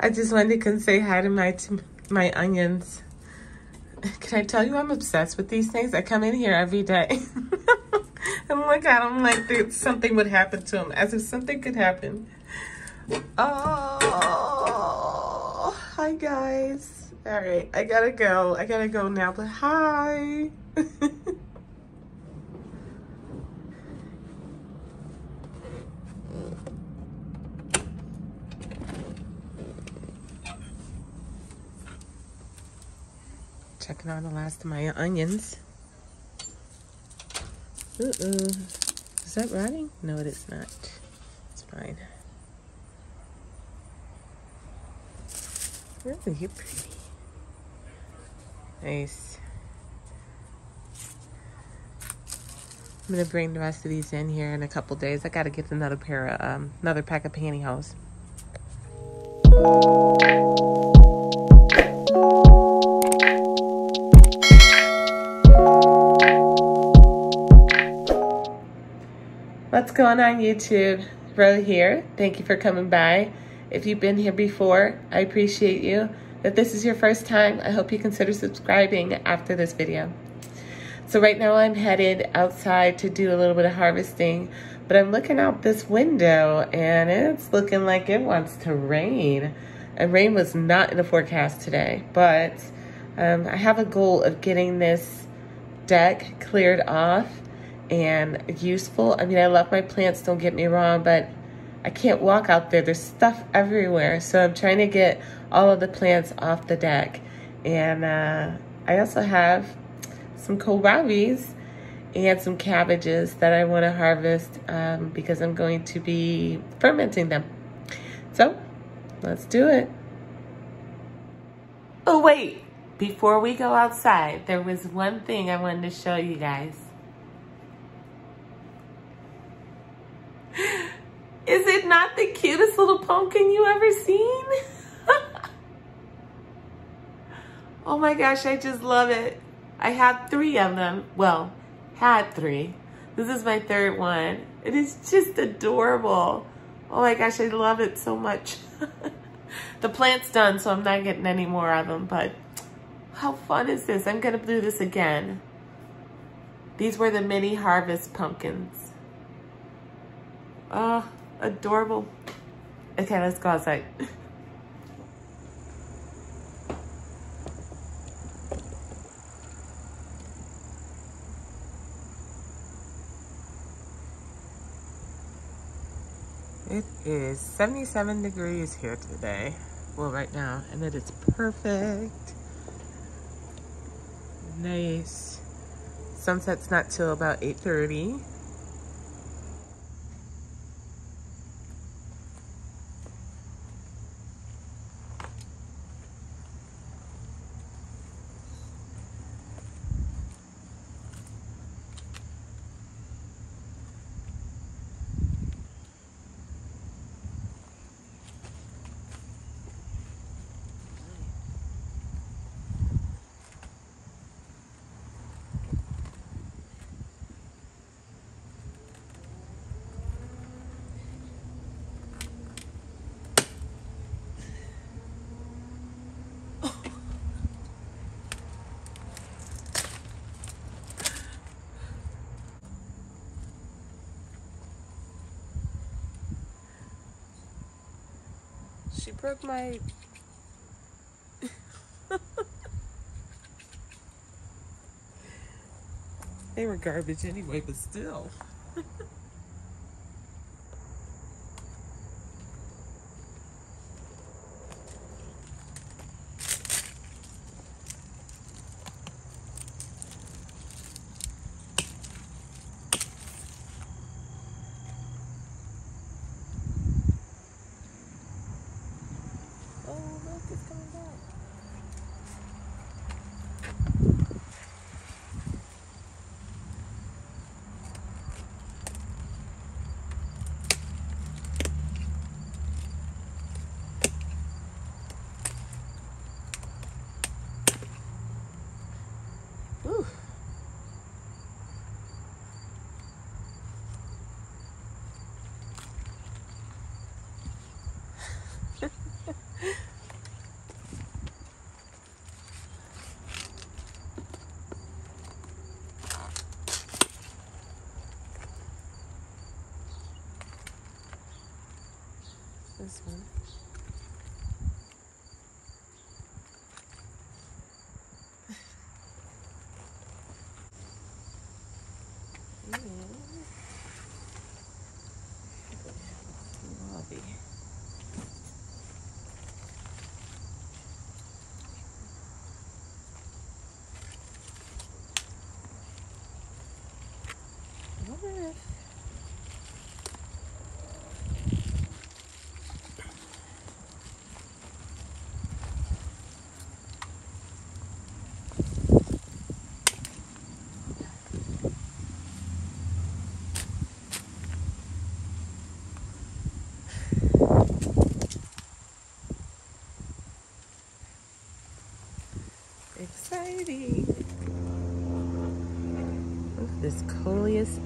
I just wanted to come say hi to my to my onions. Can I tell you I'm obsessed with these things? I come in here every day and look at them like something would happen to them, as if something could happen. Oh, hi guys. All right, I gotta go. I gotta go now, but hi. On the last of my onions. Uh-oh. Is that rotting? No, it is not. It's fine. Really, you're pretty. Nice. I'm gonna bring the rest of these in here in a couple days. I gotta get another pair of, um, another pack of pantyhose. What's going on YouTube? Ro here. Thank you for coming by. If you've been here before, I appreciate you. If this is your first time, I hope you consider subscribing after this video. So right now I'm headed outside to do a little bit of harvesting, but I'm looking out this window and it's looking like it wants to rain. And rain was not in the forecast today, but um, I have a goal of getting this deck cleared off and useful. I mean, I love my plants, don't get me wrong, but I can't walk out there. There's stuff everywhere. So I'm trying to get all of the plants off the deck. And uh, I also have some kohlrabies and some cabbages that I want to harvest um, because I'm going to be fermenting them. So let's do it. Oh, wait. Before we go outside, there was one thing I wanted to show you guys. Is it not the cutest little pumpkin you ever seen? oh my gosh, I just love it. I have three of them. Well, had three. This is my third one. It is just adorable. Oh my gosh, I love it so much. the plant's done, so I'm not getting any more of them, but how fun is this? I'm gonna do this again. These were the mini harvest pumpkins. Oh, adorable. Okay, let's go outside. It is 77 degrees here today. Well, right now, and it is perfect. Nice. Sunset's not till about 8.30. She broke my... they were garbage anyway, but still. this one.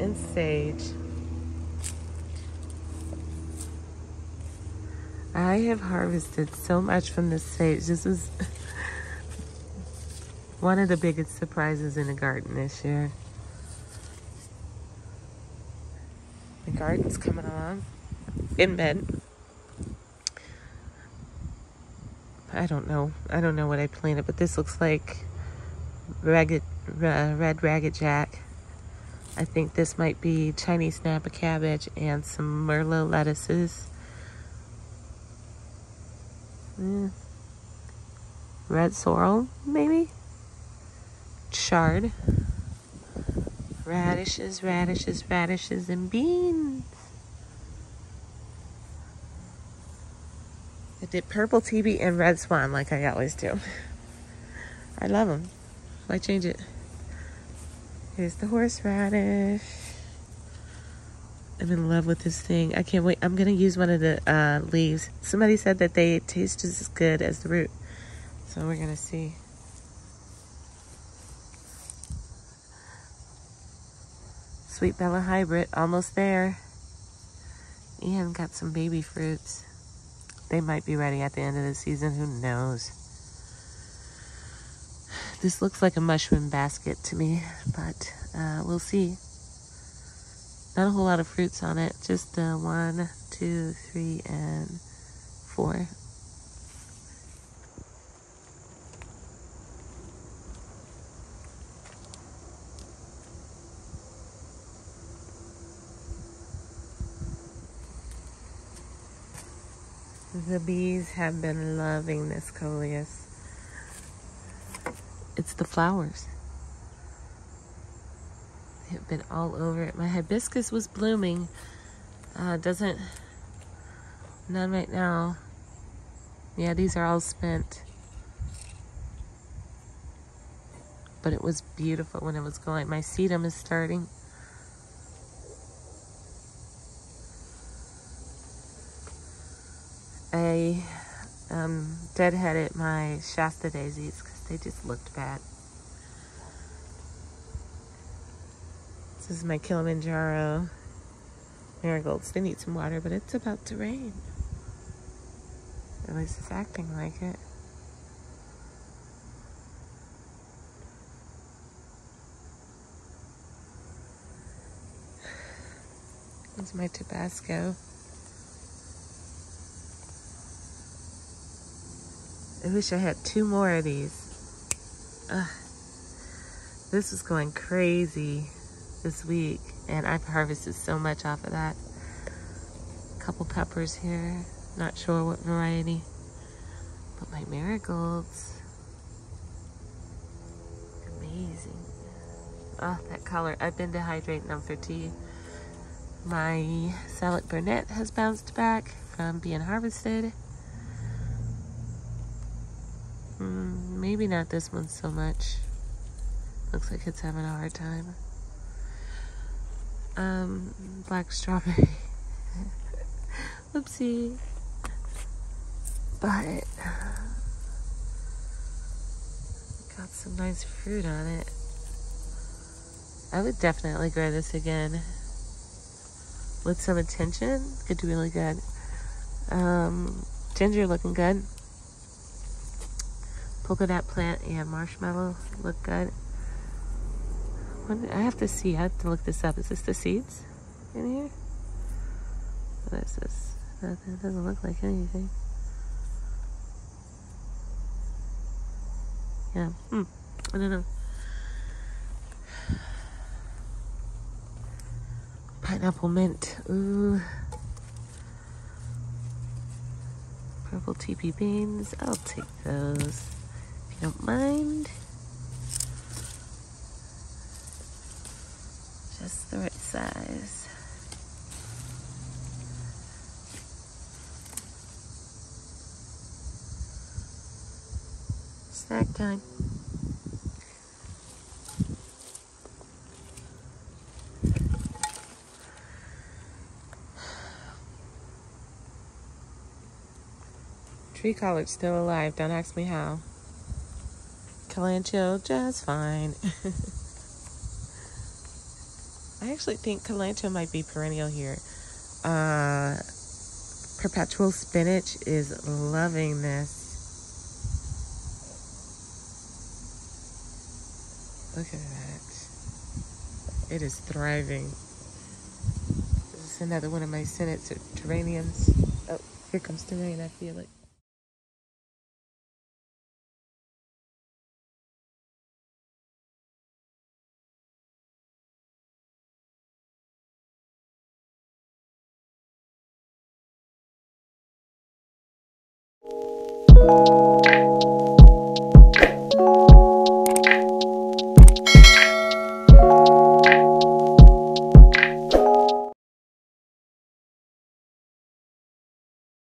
And sage. I have harvested so much from this sage. This is one of the biggest surprises in the garden this year. The garden's coming along in bed. I don't know. I don't know what I planted, but this looks like ragged, uh, red ragged jack. I think this might be Chinese Napa cabbage and some Merlot lettuces. Red sorrel, maybe? Chard. Radishes, radishes, radishes, and beans. I did purple TP and red swan like I always do. I love them. Why change it? Here's the horseradish. I'm in love with this thing. I can't wait. I'm going to use one of the uh, leaves. Somebody said that they taste as good as the root. So we're going to see. Sweet Bella Hybrid, almost there. And got some baby fruits. They might be ready at the end of the season. Who knows? This looks like a mushroom basket to me, but uh, we'll see. Not a whole lot of fruits on it. Just uh, one, two, three, and four. The bees have been loving this coleus. It's the flowers. They've been all over it. My hibiscus was blooming. Uh, doesn't, none right now. Yeah, these are all spent. But it was beautiful when it was going. My sedum is starting. I um, deadheaded my Shasta daisies they just looked bad. This is my Kilimanjaro marigolds. They need some water, but it's about to rain. At least it's acting like it. Here's my Tabasco. I wish I had two more of these. This is going crazy this week, and I've harvested so much off of that. A couple peppers here. Not sure what variety. But my marigolds. Amazing. Oh, that color. I've been dehydrating them for tea. My Salad Burnet has bounced back from being harvested. Mm, maybe not this one so much. Looks like it's having a hard time. Um, black strawberry. Oopsie. But got some nice fruit on it. I would definitely grow this again. With some attention, could do really good. Um, ginger looking good dot plant and marshmallow look good. I have to see, I have to look this up. Is this the seeds in here? What is this? That doesn't look like anything. Yeah. Hmm. I don't know. Pineapple mint. Ooh. Purple TP beans. I'll take those. Don't mind. Just the right size. Snack time. Tree collard's still alive. Don't ask me how. Kalanchoe, just fine. I actually think Kalanchoe might be perennial here. Uh, perpetual spinach is loving this. Look at that. It is thriving. This is another one of my scented geraniums. Oh, here comes the rain. I feel it. Música